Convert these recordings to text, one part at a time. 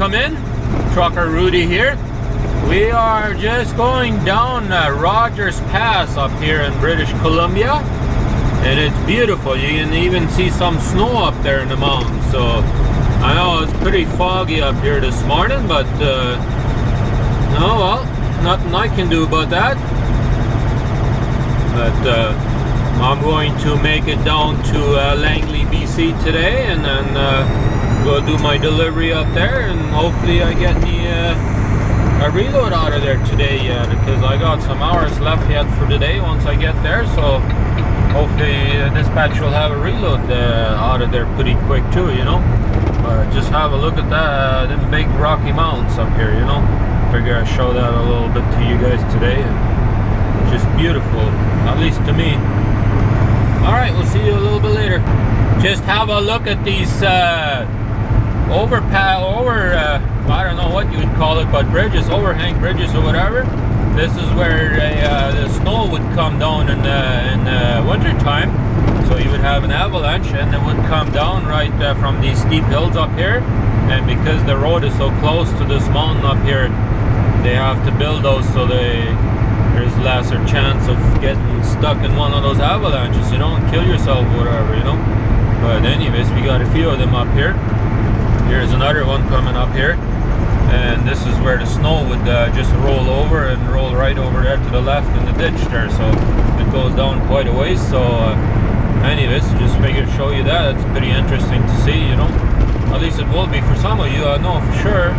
welcome in. Trucker Rudi here. We are just going down uh, Rogers Pass up here in British Columbia. And it's beautiful. You can even see some snow up there in the mountains. So I know it's pretty foggy up here this morning, but uh, oh well, nothing I can do about that. But uh, I'm going to make it down to uh, Langley, BC today, and then uh, go do my delivery up there, and hopefully I get the uh, a reload out of there today yet, because I got some hours left yet for the day once I get there. So hopefully the dispatch will have a reload uh, out of there pretty quick too, you know. Just have a look at that, uh, them big Rocky Mountains up here, you know. Figure I'd show that a little bit to you guys today. Just beautiful, at least to me. All right, we'll see you a little bit later. Just have a look at these uh, overpass, over, uh, I don't know what you would call it, but bridges, overhang bridges or whatever. This is where uh, the snow would come down in the, in the winter time. So you would have an avalanche and it would come down right uh, from these steep hills up here. And because the road is so close to this mountain up here, they have to build those so they there's lesser chance of getting stuck in one of those avalanches, you know, and kill yourself or whatever, you know. But anyways, we got a few of them up here. Another one coming up here. And this is where the snow would uh, just roll over and roll right over there to the left in the ditch there. So it goes down quite a ways. So uh, anyways, just figured show you that. It's pretty interesting to see, you know. At least it will be for some of you, I know for sure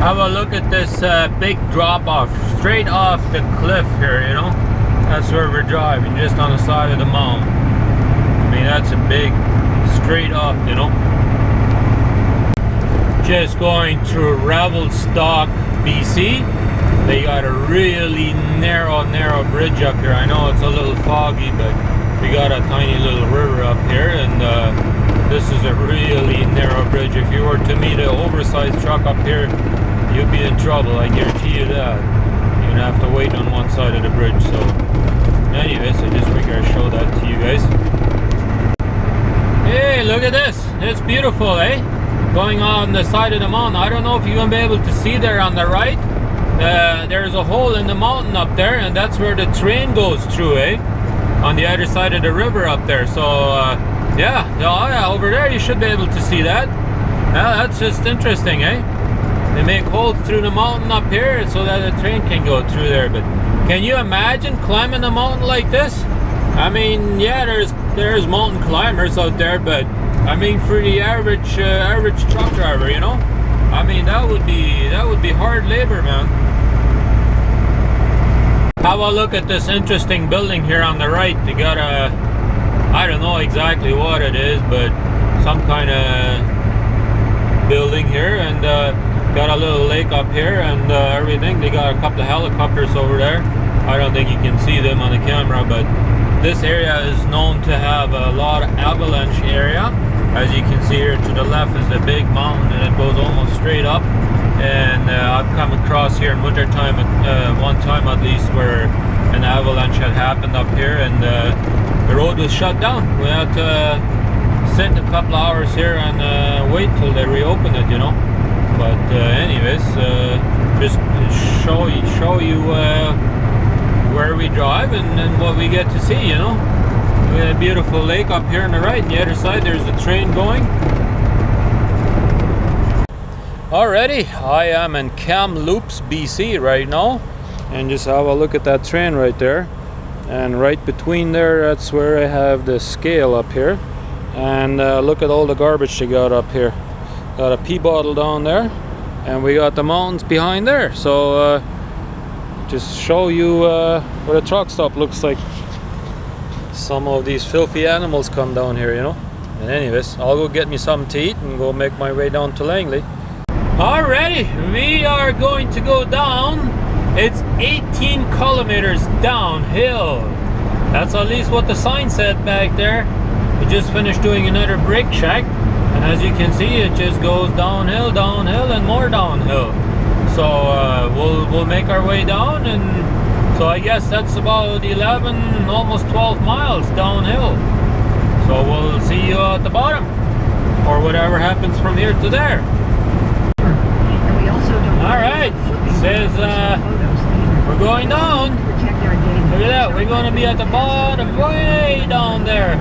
have a look at this uh, big drop off straight off the cliff here you know that's where we're driving just on the side of the mountain I mean that's a big straight up you know just going through Revelstoke BC they got a really narrow narrow bridge up here I know it's a little foggy but we got a tiny little river up here and uh, this is a really narrow bridge if you were to meet an oversized truck up here you'd be in trouble, I guarantee you that. You'd have to wait on one side of the bridge, so... Anyways, I just figured I'd show that to you guys. Hey, look at this! It's beautiful, eh? Going on the side of the mountain. I don't know if you're going to be able to see there on the right. Uh, there's a hole in the mountain up there, and that's where the train goes through, eh? On the other side of the river up there. So, uh, yeah, oh, yeah, over there you should be able to see that. Yeah, that's just interesting, eh? They make holes through the mountain up here so that the train can go through there. But can you imagine climbing a mountain like this? I mean, yeah, there's there's mountain climbers out there, but I mean, for the average uh, average truck driver, you know, I mean that would be that would be hard labor, man. Have a look at this interesting building here on the right. They got a, I don't know exactly what it is, but some kind of building here, and. Uh, got a little lake up here and uh, everything. They got a couple of helicopters over there. I don't think you can see them on the camera, but this area is known to have a lot of avalanche area. As you can see here to the left is the big mountain and it goes almost straight up. And uh, I've come across here in winter time, uh, one time at least, where an avalanche had happened up here and uh, the road was shut down. We had to sit a couple hours here and uh, wait till they reopen it, you know but uh, anyways uh, just show you show you where we drive and, and, what we get to see you know we a beautiful lake up here on the right and the other side there's a train going. Already I am in Kamloops BC right now. And just have a look at that train right there. And right between there that's where I have the scale up here. And uh, look at all the garbage they got up here. Got a pee bottle down there and we got the mountains behind there. So uh, just show you uh, what a truck stop looks like some of these filthy animals come down here you know? And anyways I'll go get me something to eat and go make my way down to Langley. Alrighty we are going to go down. It's 18 kilometers downhill. That's at least what the sign said back there. We just finished doing another brake check and as you can see it just goes downhill downhill and more downhill. So uh, we'll we'll make our way down and so I guess that's about 11, almost 12 miles downhill. So we'll see you at the bottom or whatever happens from here to there. All right, says uh, we're going down. Look at that, we're going to be at the bottom, way down there.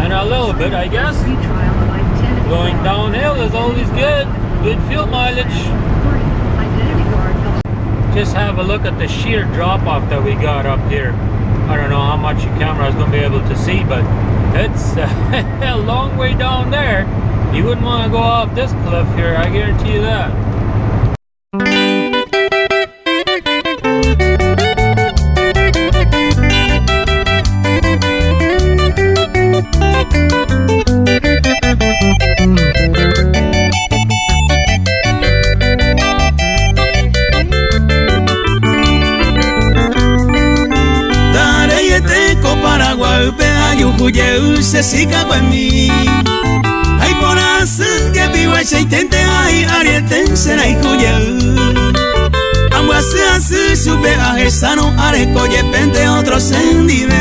And a little bit, I guess. Going downhill is always good, good fuel mileage. Just have a look at the sheer drop off that we got up here. I don't know how much your camera is going to be able to see, but it's a long way down there. You wouldn't want to go off this cliff here, I guarantee you that. ujeuze sikabani aiponasunge biwashaitente ai arietensena ikujeu ambuaseasu sube ajesano arekoyepente otro sendive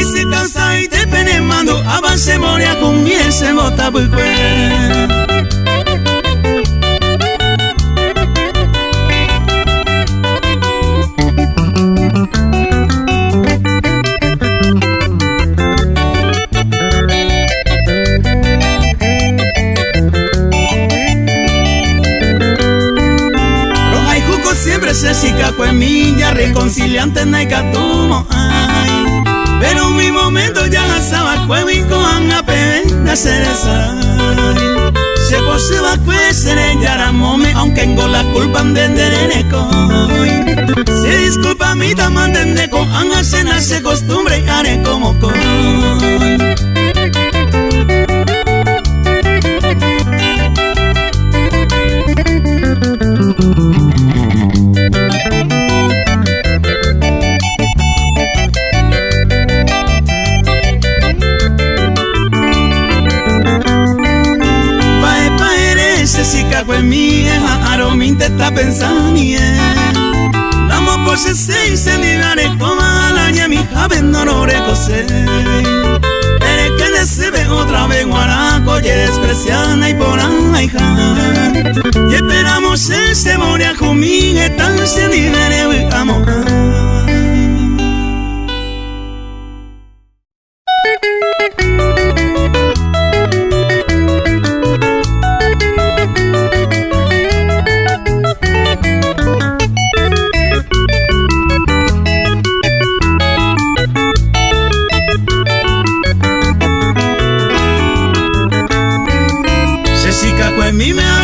y si causa y te penemando avance moria comience botabucue reconciliante na ikatumo ay. Pero mi momento ya estaba cuevi con a pena cereza Se posiba cuesere ya la mome aunque tengo la culpa de dereco Se disculpa mi tamante con anga se costumbre y haré como vieja te está pensando Namo poche sei se mi vare comala ya mi haben norore cose Ere que desebe otra vez guaraco y despreciana y por hija Y esperamos se moria conmigo tan se libere y amor a mí me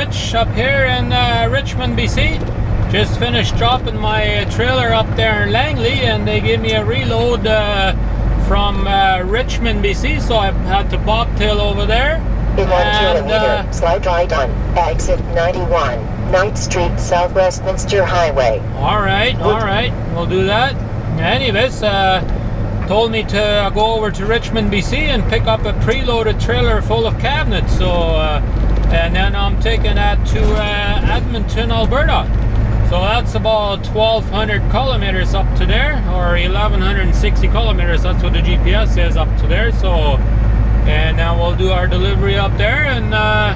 switch up here in uh, Richmond, BC. Just finished dropping my trailer up there in Langley and they gave me a reload uh, from uh, Richmond, BC, so I had to bobtail over there. In one and, kilometer, uh, slide right on, exit 91, 9th Street, South Westminster Highway. Alright, alright, we'll do that. Anyways, uh, told me to go over to Richmond, BC and pick up a preloaded trailer full of cabinets. So uh, and then I'm taking that to uh, Edmonton, Alberta. So that's about 1200 kilometers up to there, or 1160 kilometers. That's what the GPS says up to there. So, and now we'll do our delivery up there. And uh,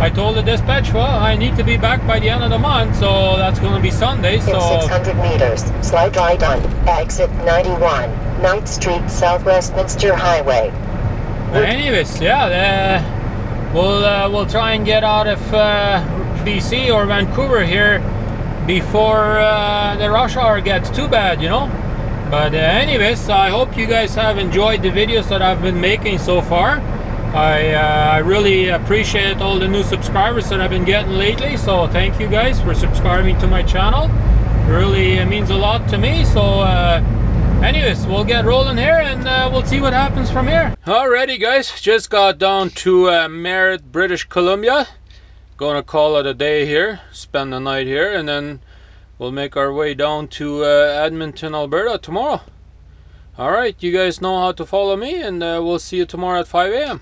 I told the dispatch, well, I need to be back by the end of the month, so that's going to be Sunday. So In 600 meters, slide right on exit 91, 9th Street, South Westminster Highway. Anyways, yeah. The, We'll uh, we'll try and get out of uh, BC or Vancouver here before uh, the rush hour gets too bad, you know. But uh, anyways, I hope you guys have enjoyed the videos that I've been making so far. I, uh, I really appreciate all the new subscribers that I've been getting lately. So thank you guys for subscribing to my channel. It really means a lot to me. So uh, anyways, we'll get rolling here and uh, we'll see what happens from here. Alrighty guys, just got down to uh, Merritt, British Columbia. Gonna call it a day here, spend the night here and then we'll make our way down to uh, Edmonton, Alberta tomorrow. Alright, you guys know how to follow me and uh, we'll see you tomorrow at 5 a.m.